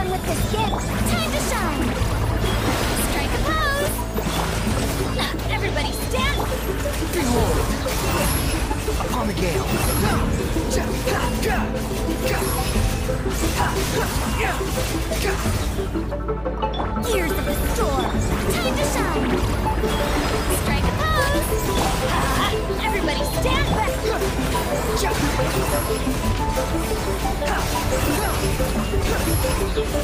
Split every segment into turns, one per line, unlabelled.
fun with this gift. Time to shine. Strike a pose. Everybody stand.
Behold! Upon the gale.
Years of the storm. Time to shine. Strike a pose. Everybody stand back.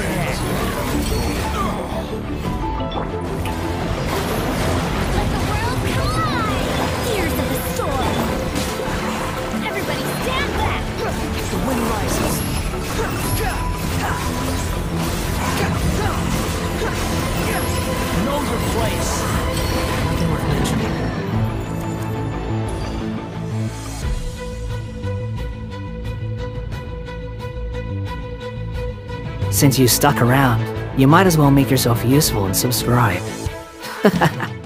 your head.
Since you stuck around, you might as well make yourself useful and subscribe.